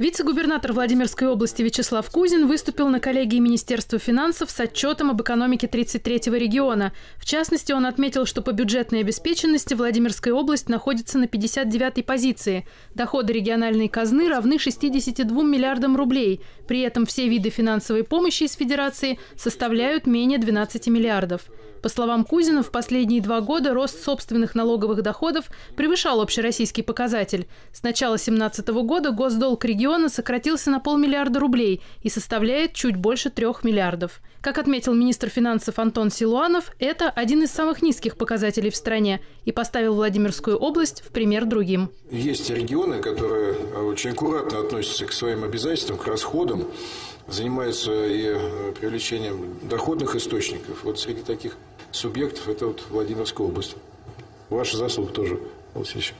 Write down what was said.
Вице-губернатор Владимирской области Вячеслав Кузин выступил на коллегии Министерства финансов с отчетом об экономике 33-го региона. В частности, он отметил, что по бюджетной обеспеченности Владимирская область находится на 59-й позиции. Доходы региональной казны равны 62 миллиардам рублей. При этом все виды финансовой помощи из Федерации составляют менее 12 миллиардов. По словам Кузина, в последние два года рост собственных налоговых доходов превышал общероссийский показатель. С начала 2017 года госдолг региона сократился на полмиллиарда рублей и составляет чуть больше трех миллиардов. Как отметил министр финансов Антон Силуанов, это один из самых низких показателей в стране и поставил Владимирскую область в пример другим. Есть регионы, которые очень аккуратно относятся к своим обязательствам, к расходам, занимаются и привлечением доходных источников. Вот среди таких субъектов это вот Владимирская область. Ваша заслуга тоже, Алексей